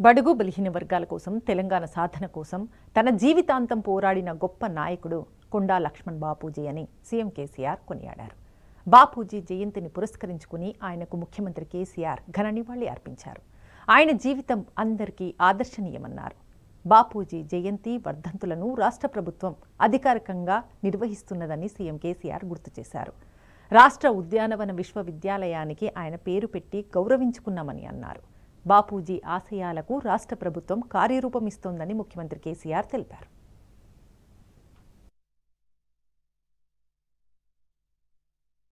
బడుగు బలహీన వర్గాల కోసం తెలంగాణ సాధన కోసం తన జీవితాంతం పోరాడిన గొప్ప నాయకుడు కొండా లక్ష్మణ్ బాపూజీ అని సీఎం కేసీఆర్ కొనియాడారు. బాపూజీ జయంతిని పురస్కరించుకుని ఆయనకు ముఖ్యమంత్రి కేసీఆర్ ఘన నివాళి అర్పించారు. ఆయన జీవితం అందరికీ ఆదర్శనీయమన్నారు. బాపూజీ జయంతి వర్ధంతులను రాష్ట్ర ప్రభుత్వం అధికారికంగా నిర్వహిస్తున్నదని సీఎం కేసీఆర్ గుర్తు చేశారు. రాష్ట్ర ఉద్యానవన విశ్వవిద్యాలయానికి ఆయన పేరు పెట్టి గౌరవించుకున్నామని అన్నారు. బాపూజీ ఆశయాలకు రాష్ట్ర ప్రభుత్వం కార్యరూపమిస్తోందని ముఖ్యమంత్రి కేసీఆర్ తెలిపారు.